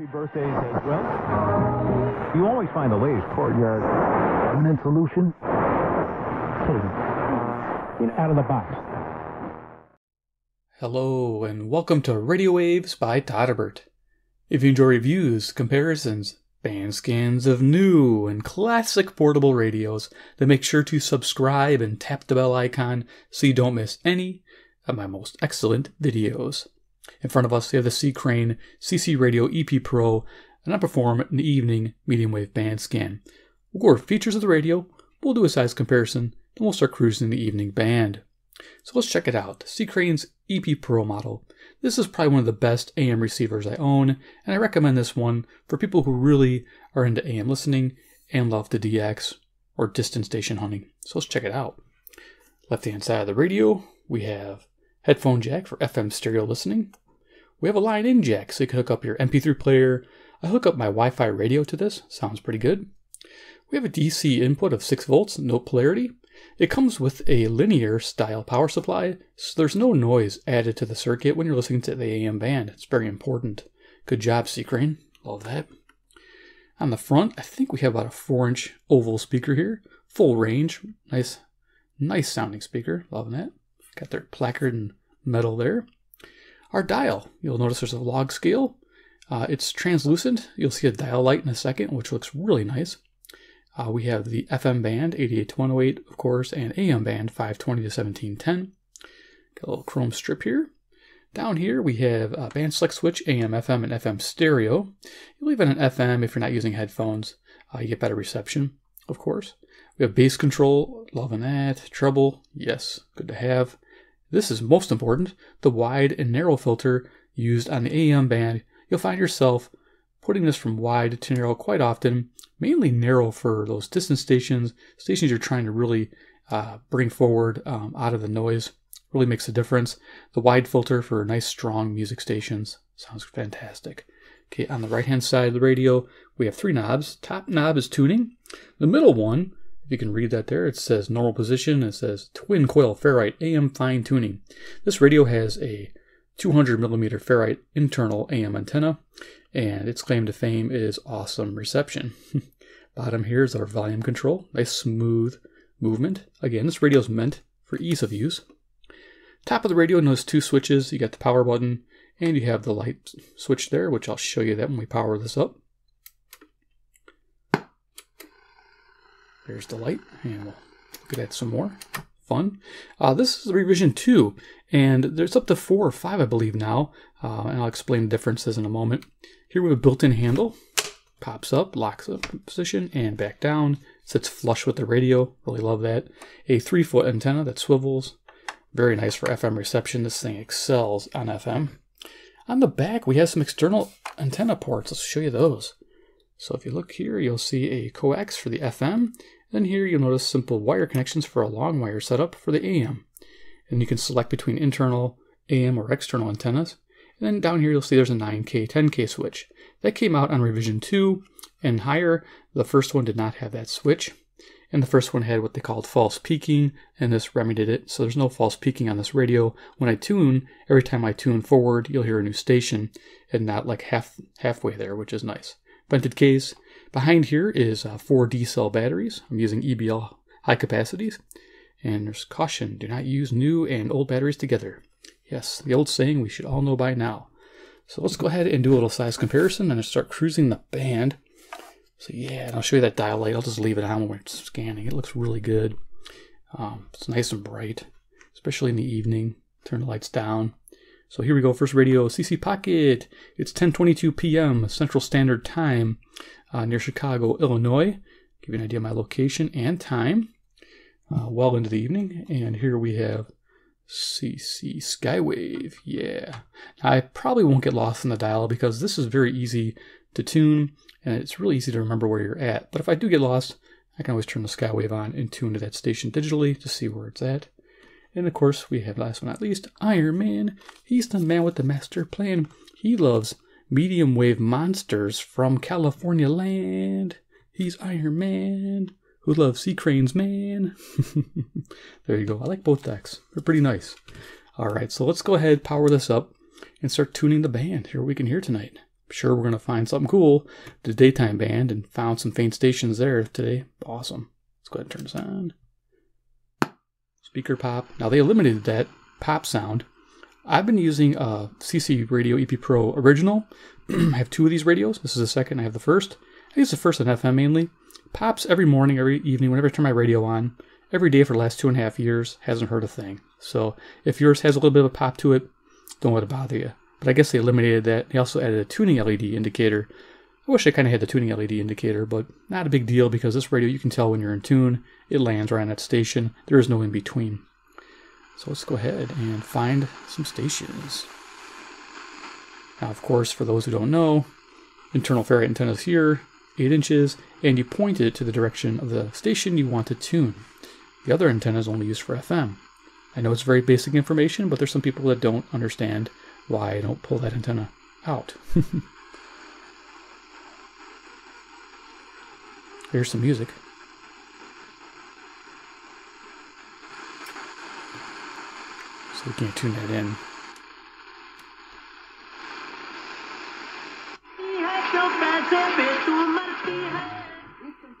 Happy birthdays as well. You always find the latest courtyard permanent solution. Cadence. Out of the box. Hello, and welcome to Radio Waves by Todderbert. If you enjoy reviews, comparisons, band scans of new and classic portable radios, then make sure to subscribe and tap the bell icon so you don't miss any of my most excellent videos. In front of us, we have the C.Crane CC Radio EP Pro, and I perform an evening medium wave band scan. We'll go over features of the radio, we'll do a size comparison, and we'll start cruising the evening band. So let's check it out. C.Crane's EP Pro model. This is probably one of the best AM receivers I own, and I recommend this one for people who really are into AM listening and love the DX or distance station hunting. So let's check it out. Left hand side of the radio, we have headphone jack for FM stereo listening. We have a line in jack so you can hook up your MP3 player. I hook up my Wi Fi radio to this, sounds pretty good. We have a DC input of 6 volts, no polarity. It comes with a linear style power supply, so there's no noise added to the circuit when you're listening to the AM band. It's very important. Good job, C-Crane. Love that. On the front, I think we have about a 4 inch oval speaker here. Full range. Nice, nice sounding speaker. Loving that. Got their placard and metal there. Our dial, you'll notice there's a log scale. Uh, it's translucent. You'll see a dial light in a second, which looks really nice. Uh, we have the FM band 88 to 108, of course, and AM band 520 to 1710. Got a little chrome strip here. Down here we have a band select switch, AM, FM, and FM stereo. You leave it on FM if you're not using headphones. Uh, you get better reception, of course. We have bass control, loving that. Treble, yes, good to have. This is most important, the wide and narrow filter used on the AM band. You'll find yourself putting this from wide to narrow quite often, mainly narrow for those distance stations, stations you're trying to really uh, bring forward um, out of the noise. Really makes a difference. The wide filter for nice, strong music stations sounds fantastic. Okay, on the right hand side of the radio, we have three knobs. Top knob is tuning. The middle one you can read that there. It says normal position. It says twin coil ferrite AM fine tuning. This radio has a 200 millimeter ferrite internal AM antenna, and its claim to fame is awesome reception. Bottom here is our volume control. Nice smooth movement. Again, this radio is meant for ease of use. Top of the radio knows two switches. You got the power button and you have the light switch there, which I'll show you that when we power this up. There's the light, and we'll look at that some more. Fun. Uh, this is revision 2, and there's up to 4 or 5, I believe, now, uh, and I'll explain the differences in a moment. Here we have a built-in handle. Pops up, locks up position, and back down. Sits flush with the radio. Really love that. A 3-foot antenna that swivels. Very nice for FM reception. This thing excels on FM. On the back, we have some external antenna ports. Let's show you those. So if you look here, you'll see a coax for the FM then here you'll notice simple wire connections for a long wire setup for the AM. And you can select between internal, AM, or external antennas. And then down here you'll see there's a 9K, 10K switch. That came out on revision 2 and higher. The first one did not have that switch. And the first one had what they called false peaking, and this remedied it. So there's no false peaking on this radio. When I tune, every time I tune forward, you'll hear a new station and not like half halfway there, which is nice. Vented case, Behind here is uh, four D cell batteries. I'm using EBL high capacities. And there's caution, do not use new and old batteries together. Yes, the old saying we should all know by now. So let's go ahead and do a little size comparison and start cruising the band. So yeah, and I'll show you that dial light. I'll just leave it on when we're scanning. It looks really good. Um, it's nice and bright, especially in the evening. Turn the lights down. So here we go. First radio, CC Pocket. It's 10:22 p.m. Central Standard Time uh, near Chicago, Illinois. Give you an idea of my location and time. Uh, well into the evening, and here we have CC Skywave. Yeah, I probably won't get lost in the dial because this is very easy to tune, and it's really easy to remember where you're at. But if I do get lost, I can always turn the Skywave on and tune to that station digitally to see where it's at. And of course, we have last but not least, Iron Man. He's the man with the master plan. He loves medium wave monsters from California land. He's Iron Man who loves C.Cranes, man. there you go. I like both decks. They're pretty nice. All right, so let's go ahead, power this up, and start tuning the band. Here we can hear tonight. Sure, we're going to find something cool. The daytime band and found some faint stations there today. Awesome. Let's go ahead and turn this on. Speaker pop. Now they eliminated that pop sound. I've been using uh, a CC Radio EP Pro Original. I have two of these radios. This is the second. I have the first. I use the first on FM mainly. Pops every morning, every evening, whenever I turn my radio on. Every day for the last two and a half years. Hasn't heard a thing. So if yours has a little bit of a pop to it, don't let it bother you. But I guess they eliminated that. They also added a tuning LED indicator. I wish I kind of had the tuning LED indicator, but not a big deal because this radio you can tell when you're in tune. It lands right on that station. There is no in between. So let's go ahead and find some stations. Now, of course, for those who don't know, internal ferrite antenna is here, 8 inches, and you point it to the direction of the station you want to tune. The other antenna is only used for FM. I know it's very basic information, but there's some people that don't understand why I don't pull that antenna out. Here's some music. So we can tune that in.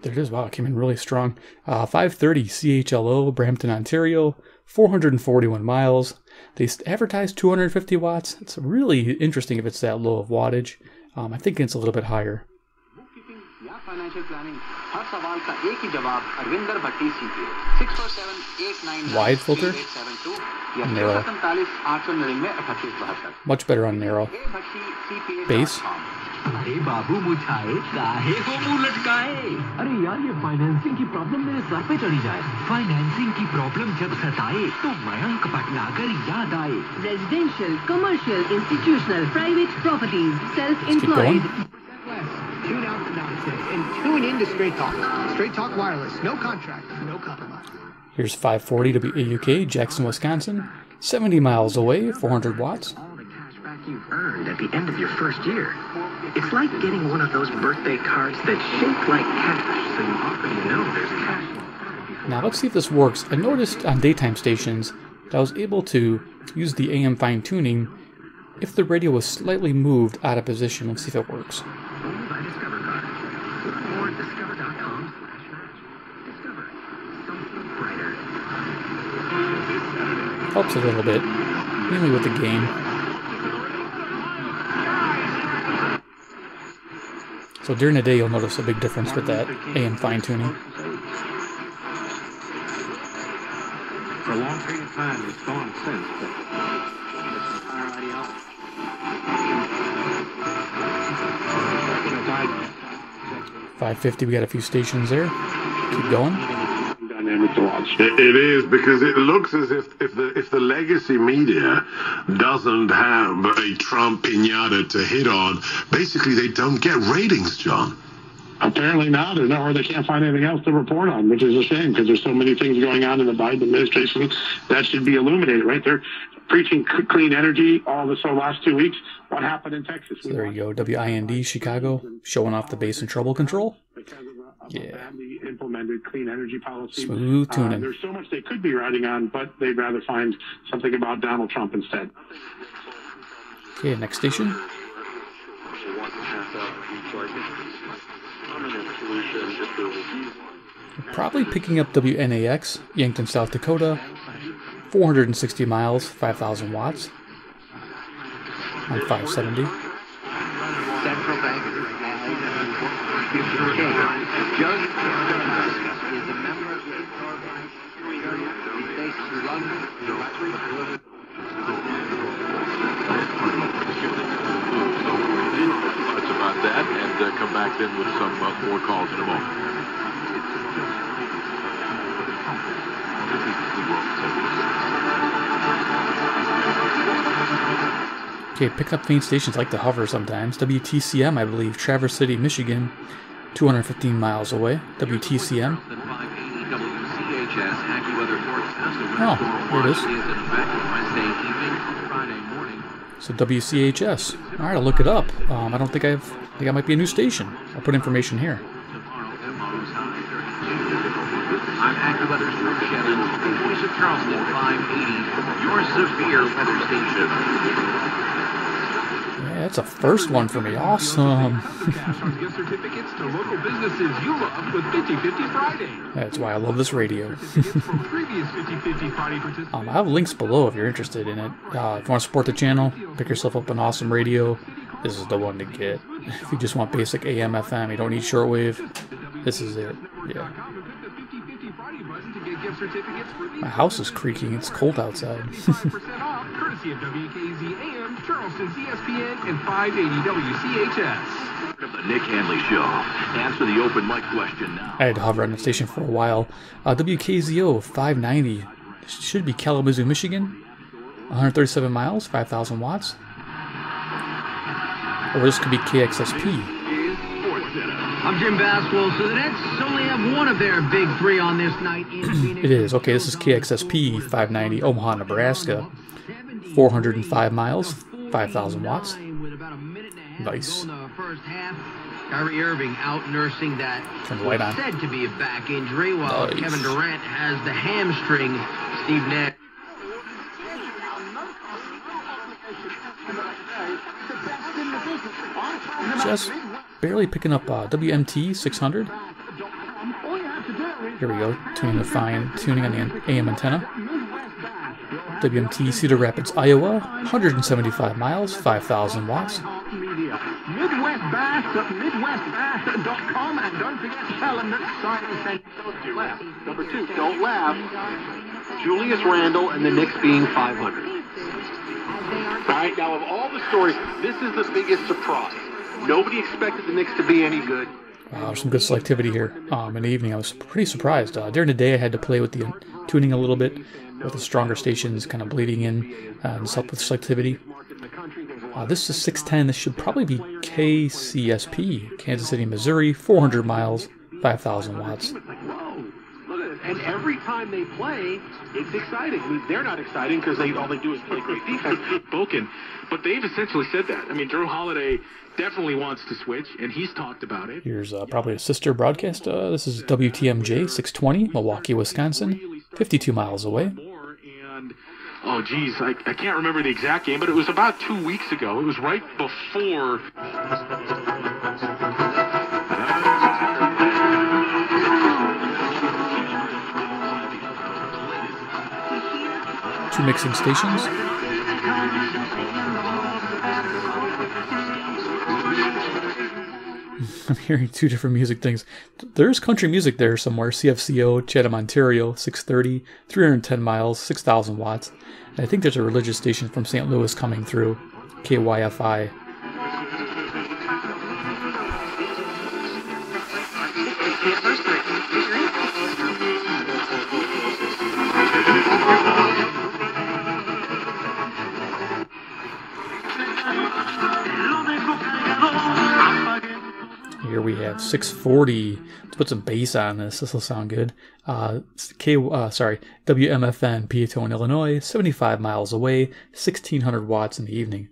There it is. Wow, it came in really strong. Uh, 530 CHLO, Brampton, Ontario, 441 miles. They advertise 250 watts. It's really interesting if it's that low of wattage. Um, I think it's a little bit higher. Wide filter? Narrow. Much better on narrow. Bass? अरे बाबू मुझाए काहे को मुंह लटकाए अरे यार ये financing की problem मेरे सर पे चढ़ी जाए फाइनेंसिंग की प्रॉब्लम जब सताए तो मयंक पटनागर याद आए residential, commercial, institutional, private properties, Keep going. self-employed. Tune out the nonsense and tune in to Straight Talk. Straight Talk Wireless. No contract, no compromise. Here's 540 WAUK, Jackson, Wisconsin. 70 miles away, 400 watts. all the cash back you've earned at the end of your first year. It's like getting one of those birthday cards that's shaped like cash, so you already know there's cash. Now let's see if this works. I noticed on daytime stations that I was able to use the AM fine tuning if the radio was slightly moved out of position. Let's see if it works. Helps a little bit, mainly with the game. So during the day, you'll notice a big difference with that AM fine tuning. For a long period of time, it's gone since, but it's entire ideology. You know, died 550, we got a few stations there. Keep going. Dynamic to watch. It, it is because it looks as if if the if the legacy media doesn't have a Trump pinata to hit on, basically they don't get ratings, John. Apparently not, or, no, or they can't find anything else to report on, which is a shame because there's so many things going on in the Biden administration that should be illuminated, right? They're preaching c- clean energy all this so last two weeks. What happened in Texas? So there you go, WIND Chicago, showing off the bass and treble control. Yeah. badly implemented clean energy policy. Smooth Uh, there's so much they could be riding on, but they'd rather find something about Donald Trump instead. Okay, next station. Probably picking up WNAX, Yankton, South Dakota. 460 miles, 5,000 watts. On 570. Central Bank of Judge is a member of the He's based in London. much about that and then with some uh, more calls in a moment. Okay, pick up faint stations like to hover sometimes. WTCM, I believe, Traverse City, Michigan, 215 miles away. WTCM. Oh, there it is. So WCHS. All right, I'll look it up. Um, I don't think I've. I think I might be a new station. I'll put information here. I'm AccuWeather's Rick Shannon, voice of Charleston 580, your severe weather station. that's a first one for me. Awesome. Cash on gift certificates to local businesses you love with 50-50 Friday. That's why I love this radio. Certificates from previous 50-50 Friday participants. Um, I have links below if you're interested in it. Uh, if you want to support the channel, pick yourself up an awesome radio. This is the one to get. If you just want basic AM, FM, you don't need shortwave. This is it. Yeah. My house is creaking. It's cold outside. courtesy of AM, Charleston, and 580 WCHS. The Nick Hanley Show. Answer the open question now. I had to hover on the station for a while. Uh, WKZO 590 should be Kalamazoo, Michigan. 137 miles, 5,000 watts. Or this could be KXSP. I'm Jim Baswell. So the Nets only have one of their big three on this night. It is. Okay, this is KXSP 590, Omaha, Nebraska. 405 miles, 5,000 watts. Nice. First half, Kyrie Irving out nursing that Turn the light on. said to be a back injury, while Nice. Kevin Durant has the hamstring. Steve Nash. Just barely picking up uh, WMT 600. Here we go, tuning the fine tuning on the AM antenna. WMT Cedar Rapids, Iowa, 175 miles, 5,000 watts. Midwest Bass, MidwestBass.com, and don't forget Simon you. laugh. Number two, don't laugh. Julius Randle and the Knicks being 500. All right, now of all the stories, this is the biggest surprise. Nobody expected the Knicks to be any good. Wow, some good selectivity here. Um, in the evening, I was pretty surprised. Uh, during the day, I had to play with the tuning a little bit, with the stronger stations kind of bleeding in uh, and stuff with selectivity. Uh, this is 610. This should probably be KCSP, Kansas City, Missouri, 400 miles, 5,000 watts. Whoa, look at it. And every time they play, it's exciting. I mean, they're not exciting because they all they do is play great defense. spoken, but they've essentially said that. I mean, Jrue Holiday definitely wants to switch, and he's talked about it. Here's uh, probably a sister broadcast. Uh, this is WTMJ 620, Milwaukee, Wisconsin, 52 miles away. Oh, geez, I, I can't remember the exact game, but it was about two weeks ago. It was right before. Two mixing stations. I'm hearing two different music things. There's country music there somewhere. CFCO, Chatham, Ontario, 630, 310 miles, 6,000 watts. And I think there's a religious station from St. Louis coming through. KYFI. 640. Let's put some bass on this. This will sound good. Uh, K, uh, sorry, WMFN, Peotone, Illinois, 75 miles away, 1600 watts in the evening.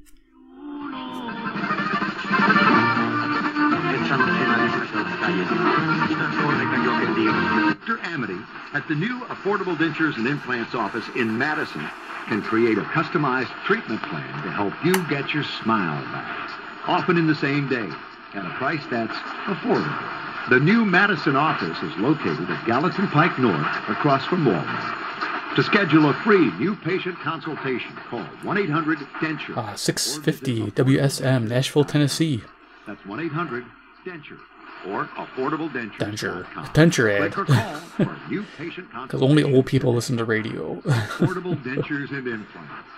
Dr. Amity at the new Affordable Dentures and Implants office in Madison can create a customized treatment plan to help you get your smile back. Often in the same day at a price that's affordable. The new Madison office is located at Gallatin Pike North across from Walmart. To schedule a free new patient consultation, call 1-800-DENTURE. Uh, 650 WSM, Nashville, Tennessee. That's 1-800-DENTURE or affordable Denture. Denture Denture ad. Or call for a new patient Because only old people listen to radio. Affordable dentures and implants.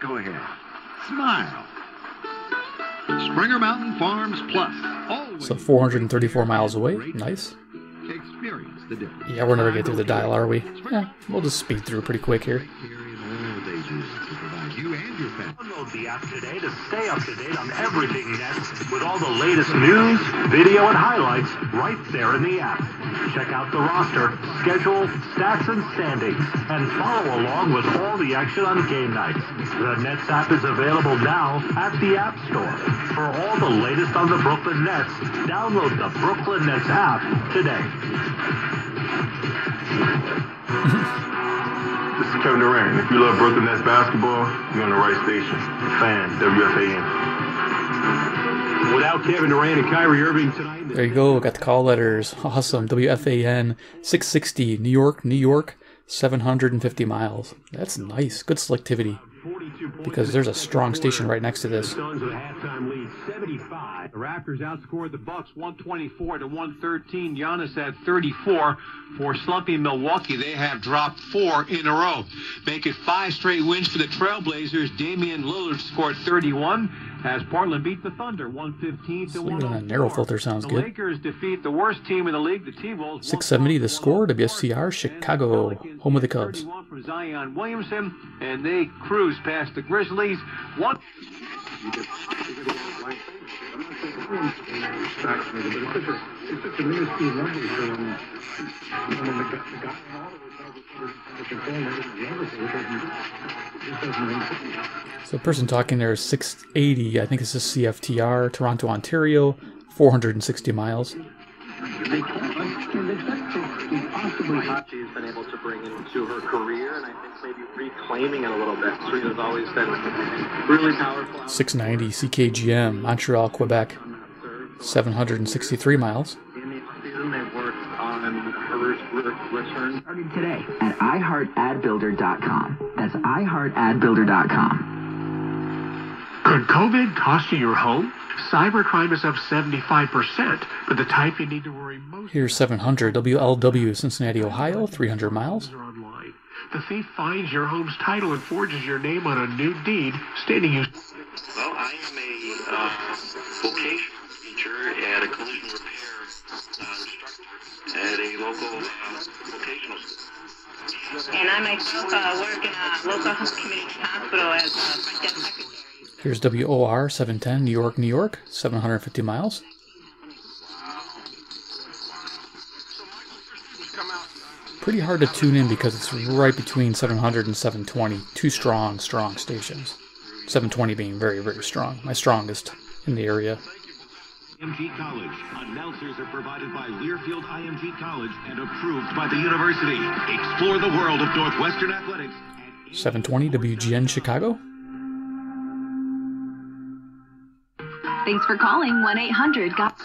Go ahead. Smile. Springer Mountain Farms Plus. Always so 434 miles away. Nice. experience the. Yeah, we're never gonna get through the dial, are we? Yeah, we'll just speed through pretty quick here. Download the app today to stay up to date on everything Nets with all the latest news, video, and highlights right there in the app. Check out the roster, schedule, stats, and standings, and follow along with all the action on game nights. The Nets app is available now at the App Store. For all the latest on the Brooklyn Nets, download the Brooklyn Nets app today. This is Kevin Durant. If you love Brooklyn Nets basketball, you're on the right station. Fan, WFAN. Without Kevin Durant and Kyrie Irving tonight. There you go. Got the call letters. Awesome. WFAN 660, New York, New York, 750 miles. That's nice. Good selectivity. Because there's a strong station right next to this. Suns halftime lead, 75. The Raptors outscored the Bucks 124 to 113. Giannis had 34. For slumpy Milwaukee, they have dropped four in a row. Make it five straight wins for the Trailblazers. Damian Lillard scored 31 as Portland beat the Thunder 115 to 104. that oh narrow filter sounds good. The. Lakers defeat the worst team in the league, the T-Wolves. 670 the score. WSCR Chicago, home of the Cubs. from Zion Williamson, and they cruise past the Grizzlies. One. So the person talking there is 680. I think this is CFTR, Toronto, Ontario, 460 miles. She's been able to bring into her career, and I think maybe reclaiming it a little bit. Serena's always been really powerful. 690 CKGM, Montreal, Quebec, 763 miles. In the season, they've worked on her re- return. Started today at iHeartAdBuilder.com. That's iHeartAdBuilder.com. Could COVID cost you your home? Cybercrime is up 75%, but the type you need to worry most Here's 700 WLW, Cincinnati, Ohio, 300 miles. online. The thief finds your home's title and forges your name on a new deed, stating you. Well, I am a uh, vocational teacher and a collision repair uh, instructor at a local uh, vocational school. And I myself uh, work in a local community hospital as a front desk secretary. Here's WOR 710, New York, New York, 750 miles. Pretty hard to tune in because it's right between 700 and 720. Two strong, strong stations. 720 being very, very strong. My strongest in the area. IMG College. Announcers are provided by Learfield IMG College and approved by the university. Explore the world of Northwestern athletics. 720 WGN Chicago. Thanks for calling 1 800 GOT.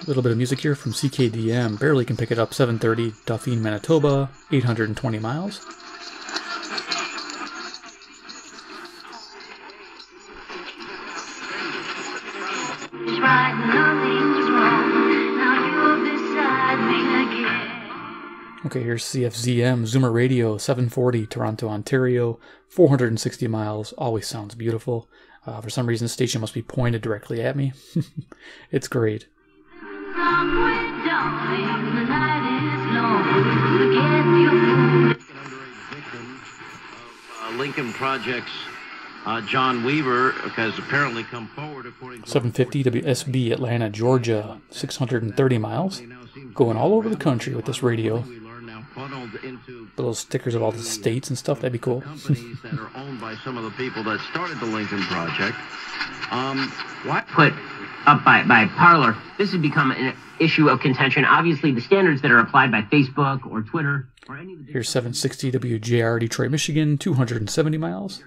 A little bit of music here from CKDM. Barely can pick it up. 730 Dauphin, Manitoba, 820 miles. Okay, here's CFZM Zoomer Radio 740 Toronto, Ontario, 460 miles. Always sounds beautiful. Uh, for some reason, the station must be pointed directly at me. it's great. Uh, Lincoln Project's uh, John Weaver has apparently come forward according to 750 WSB Atlanta, Georgia, 630 miles. Going all over the country with this radio. Funneled into Little stickers of all the states and stuff. That'd be cool. companies that are owned by some of the people that started the Lincoln Project. Um, what? Put up by, by Parler, this has become an issue of contention. Obviously, the standards that are applied by Facebook or Twitter or any of the Here's 760 WJR Detroit, Michigan, 270 miles.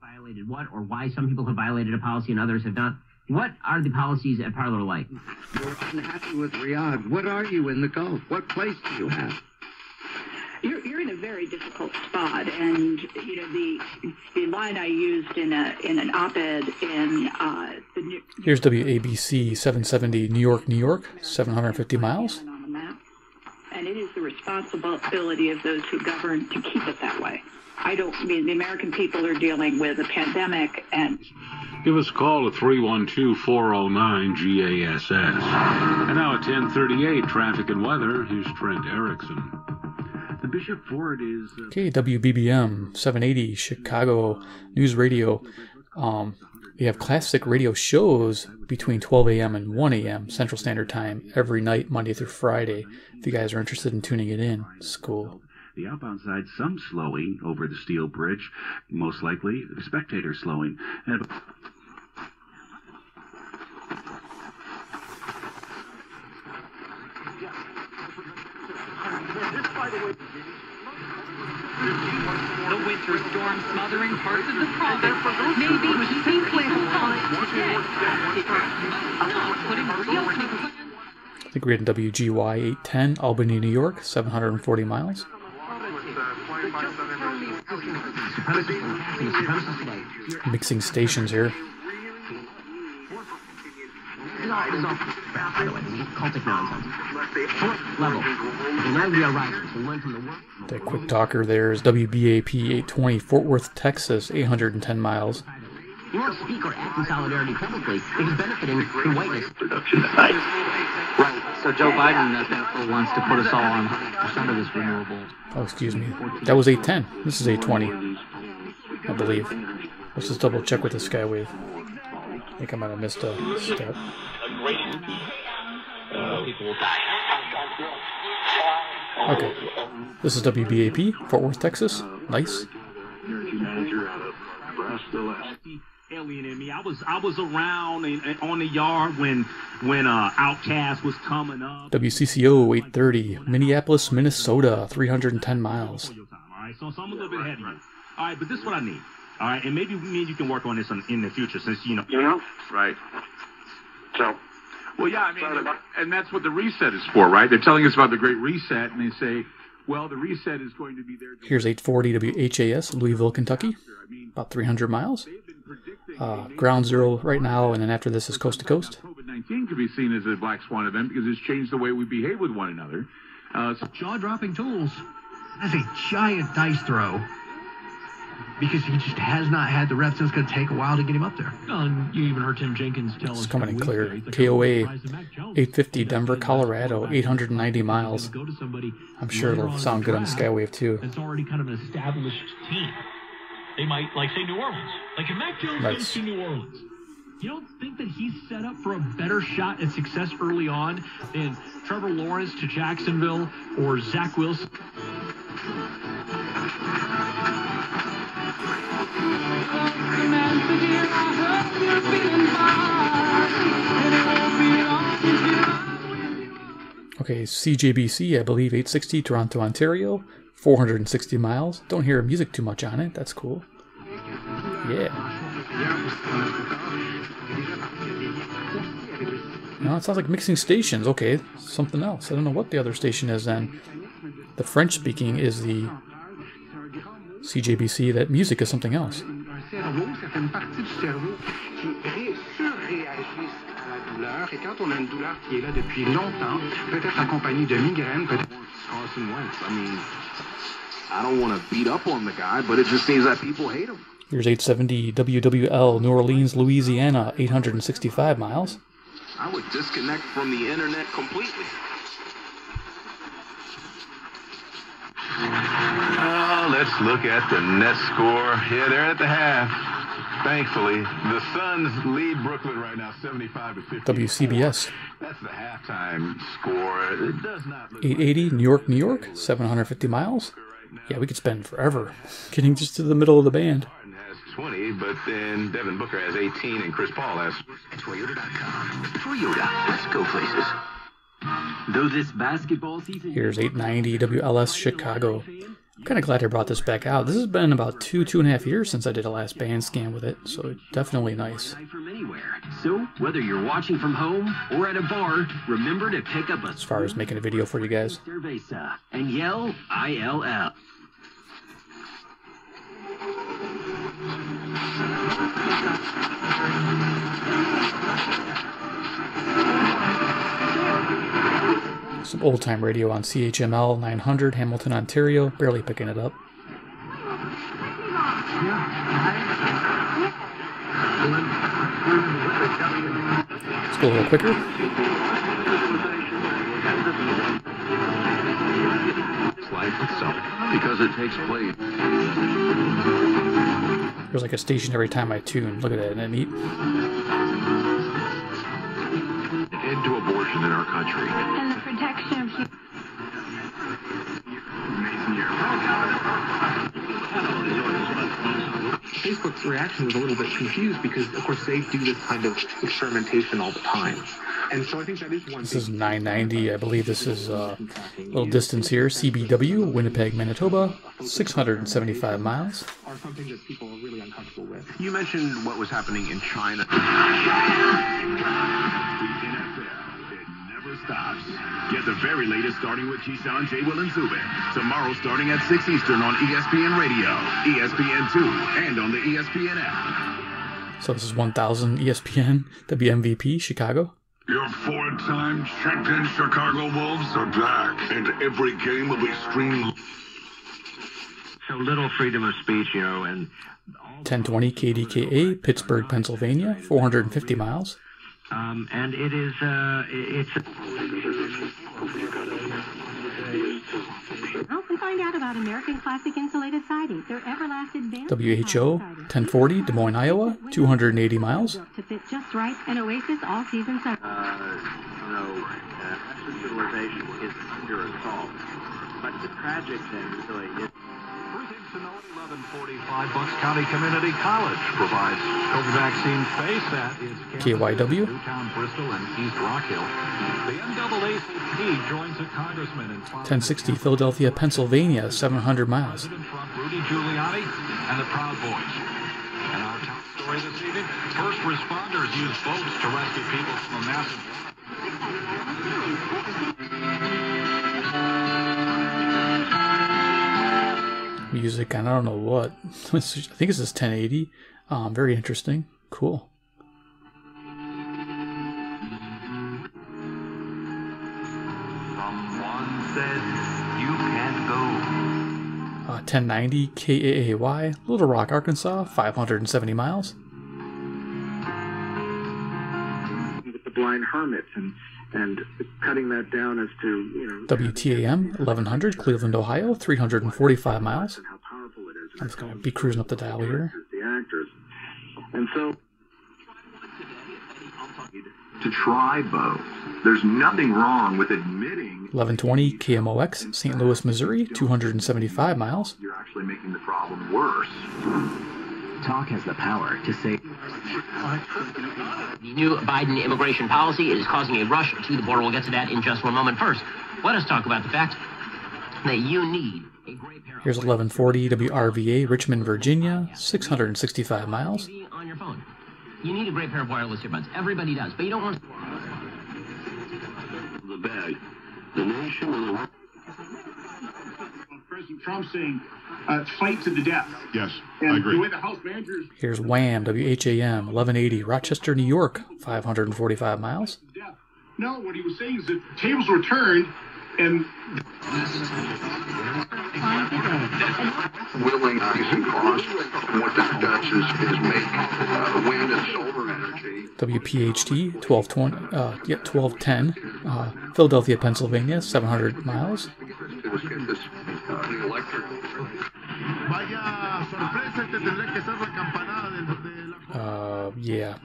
violated what or why some people have violated a policy and others have not. What are the policies at Parler like? You're unhappy with Riyadh. What are you in the Gulf? What place do you have? You're, you're in a very difficult spot, and you know the the line I used in a in an op-ed in uh, the New, Here's WABC 770 New York, New York, 750 miles. on the map, and it is the responsibility of those who govern to keep it that way. I don't I mean the American people are dealing with a pandemic, and Give us a call at 312-409-GASS. And now at 1038, traffic and weather, here's Trent Erickson. The Bishop Ford is. Uh, Okay, 780 Chicago News Radio. Um, they have classic radio shows between 12 a.m. and 1 a.m. Central Standard Time every night, Monday through Friday. If you guys are interested in tuning it in, it's cool. The outbound side, some slowing over the steel bridge, most likely spectator slowing. And The winter storm smothering parts of the province may be keeping people home today. Putting real I think we're getting WGY 810, Albany, New York, 740 miles. Mixing stations here. By the way, cultic nonsense. Fourth level. And as we are risers, we went from the work. The quick talker there is WBAP 820, Fort Worth, Texas, 810 miles. You won't speak or act in solidarity publicly if it's benefiting the whiteness. Right. So Joe Biden, uh, therefore, wants to put us all on 100% of this renewable. Oh, excuse me. That was 810. This is 820, I believe. Let's just double check with the Skywave. I think I might have missed a step. Okay. This is WBAP, Fort Worth, Texas. Nice. alienated me. I was I was around and, and on the yard when when uh OutKast was coming up. WCCO 830, Minneapolis, Minnesota, 310 miles. All right, so, so I'm a little bit ahead of you. All right, but this is what I need. All right, and maybe me and you can work on this in, in the future since you know. You know? Right. So, Well, yeah, I mean, and that's what the reset is for, right? They're telling us about the Great Reset, and they say, well, the reset is going to be there. Here's 840 WHAS, Louisville, Kentucky. About 300 miles. Uh, ground zero right now, and then after this is coast to coast. COVID 19 could be seen as a black swan event because it's changed the way we behave with one another. Uh, so Jaw-dropping tools. That's a giant dice throw. Because he just has not had the reps, and it's going to take a while to get him up there. you even heard Tim Jenkins tell It's us. coming in clear. KOA 850, Denver, Colorado, 890 miles. I'm sure it'll sound good on the Skywave too. It's already kind of an established team. They might, like, say New Orleans. Like, if Mac Jones Nice. goes to New Orleans, you don't think that he's set up for a better shot at success early on than Trevor Lawrence to Jacksonville or Zach Wilson? Okay, CJBC, I believe 860, Toronto, Ontario, 460 miles. Don't hear music too much on it. That's cool. Yeah. No, it sounds like mixing stations. Okay, something else. I don't know what the other station is then. The French speaking is the CJBC. That music is something else. Un cerveau, certaines parties du cerveau qui ré- surréagissent à la douleur. Et quand on a une douleur qui est là depuis longtemps, peut-être accompagnée de migraines, peut-être. I mean, I don't want to beat up on the guy, but it just seems that people hate him. Here's 870 WWL, New Orleans, Louisiana, 865 miles. I would disconnect from the internet completely. Uh, let's look at the net score. Yeah, they're at the half. Thankfully, the Suns lead Brooklyn right now, 75 to 50. WCBS, That's the halftime score. It does not look 880 New York, New York, 750 miles. Yeah, we could spend forever getting just to the middle of the band. has 20, but then Devin Booker has 18 and Chris Paul has. Toyota.com. Toyota. Let's go places. Though this basketball season Here's 890 WLS Chicago. I'm kind of glad I brought this back out. This has been about two, two and a half years since I did a last band scan with it, so definitely nice. So, whether you're watching from home or at a bar, remember to pick up a As far as making a video for you guys. And yell ILL. Some old time radio on CHML 900, Hamilton, Ontario. Barely picking it up. Let's go a little quicker. It's because it takes place. There's like a station every time I tune. Look at that, isn't that neat? End to abortion in our country. And the protection of human Facebook's reaction was a little bit confused because, of course, they do this kind of experimentation all the time. And so I think that is one This is 990. I believe this is uh, a little distance here. CBW, Winnipeg, Manitoba, 675 miles. are something that people are really uncomfortable with. You mentioned what was happening in China. Very latest starting with Keyshawn, J. Will, and Zubin. Tomorrow starting at 6 Eastern on ESPN Radio, ESPN2, and on the ESPN app. So this is 1000 ESPN, WMVP, Chicago. Your four-time champion Chicago Wolves are back, and every game will be streamed. So little freedom of speech, you know, and 1020 KDKA, Pittsburgh, Pennsylvania, 450 miles. um, and it is uh, it's. Also find out about American Classic Insulated Siding. Their everlasting WHO, 1040, Des Moines, Iowa, 280 miles. to fit just right and Oasis all season. Uh, you know, uh, civilization is under assault. But the tragic thing really is. 1145 Bucks County Community College provides COVID vaccine space. That is KYW. Newtown, Bristol, and East Rock Hill. The NAACP joins a congressman in 1060 Philadelphia, Pennsylvania, 700 miles. Rudy Giuliani and the Proud Boys. And our top story this evening, first responders use boats to rescue people from a massive... Music, and I don't know what. I think this is 1080. Um, very interesting. Cool. Someone said you can't go. Uh, 1090 KAAY, Little Rock, Arkansas, 570 miles. with the blind hermits and and cutting that down as to you know WTAM, 1100, Cleveland, Ohio, 345 miles. I'm just going to be cruising up the dial here. the actors, and so To try both. There's nothing wrong with admitting 1120 KMOX, St. Louis, Missouri, 275 miles. you're actually making the problem worse. Talk has the power to say. The new Biden immigration policy is causing a rush to the border. We'll get to that in just one moment. First, let us talk about the fact that you need Here's 1140 WRVA, Richmond, Virginia, 665 miles. on your phone. You need a great pair of wireless earbuds. Everybody does, but you don't want. The bag. The nation and the President Trump saying, uh, fight to the death. Yes, And the way the House managers Here's Wham, WHAM, 1180, Rochester, New York, 545 miles. No, what he was saying is that tables were turned and willing ice and cost. And what that does is, is make uh, wind and solar energy WPHT, 1220, uh, yeah, 1210, uh, Philadelphia, Pennsylvania, 700 miles. To get this uh, the electric. Uh, yeah.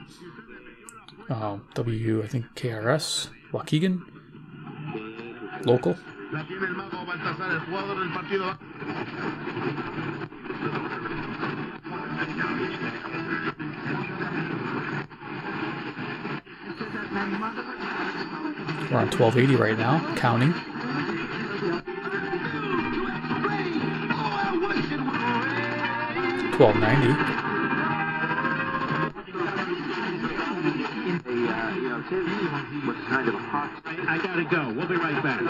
Um, W, I think KRS, Waukegan, local. La tiene el mago Baltasar, el jugador del partido. We're on 1280 right now, counting. Twelve ninety. I gotta go. We'll be right back.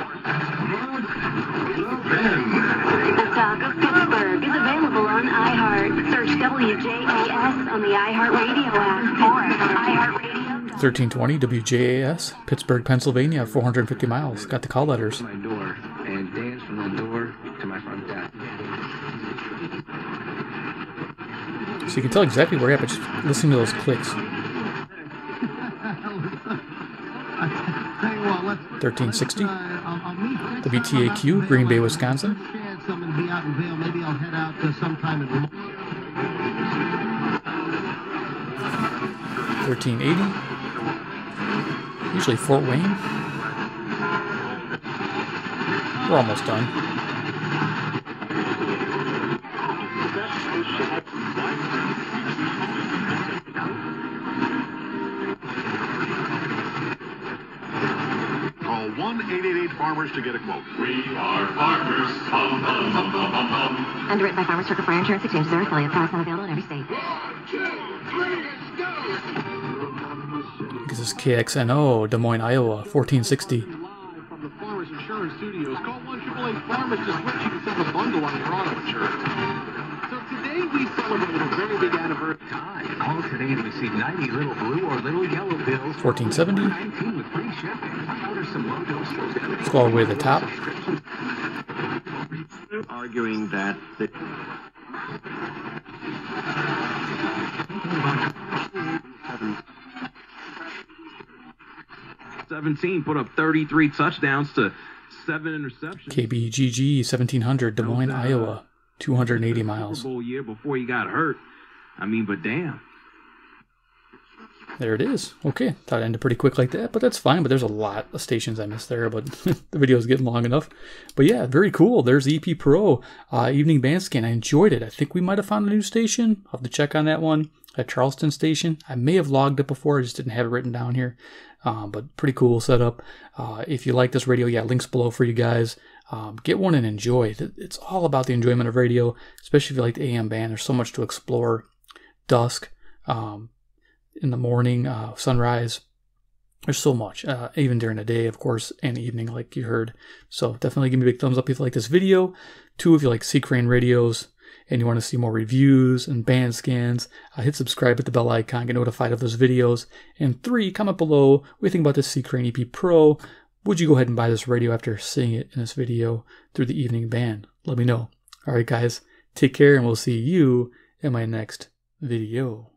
The Talk of Pittsburgh is available on iHeart. Search WJAS on the iHeartRadio app or iHeartRadio. 1320 WJAS, Pittsburgh, Pennsylvania, 450 miles. Got the call letters. my door and dance from the door to my front desk. So you can tell exactly where you're at by just listening to those clicks. 1360 WTAQ, Green Bay, Wisconsin. In. 1380. Usually Fort Wayne. We're almost done. 1-888-FARMERS to get a quote. We are farmers. Hum, hum, hum, hum, hum, hum. Underwritten by Farmers Circle Fire Insurance Exchanges or affiliate. Products not available in every state. This is KXNO, Des Moines, Iowa, 1460. From the Farmers Insurance Studios, call 1 Farmers to switch you to save a bundle on your auto insurance. So today we celebrate a very big anniversary. Call today and receive 90 little blue or little yellow bills. 1470. 19 with free shipping. Order some logos. Let's go all the way to the top. Arguing that the Seventeen put up 33 touchdowns to seven interceptions. KBGG 1700, Des Moines, Iowa, 280 miles. Year before he got hurt. I mean, but damn. There it is. Okay, thought it ended pretty quick like that, but that's fine. But there's a lot of stations I missed there, but the video is getting long enough. But yeah, very cool. There's EP Pro uh, Evening Bandscan. I enjoyed it. I think we might have found a new station. I'll have to check on that one at Charleston Station. I may have logged it before. I just didn't have it written down here. Um, but pretty cool setup. Uh, if you like this radio, yeah, links below for you guys. Um, get one and enjoy. It's all about the enjoyment of radio, especially if you like the AM band. There's so much to explore. Dusk, um, in the morning, uh, sunrise. There's so much, uh, even during the day, of course, and evening, like you heard. So definitely give me a big thumbs up if you like this video. Two, if you like C Crane radios and you want to see more reviews and band scans, uh, hit subscribe, hit the bell icon, get notified of those videos. And three, comment below what you think about this C Crane EP Pro. Would you go ahead and buy this radio after seeing it in this video through the evening band? Let me know. All right, guys, take care, and we'll see you in my next video.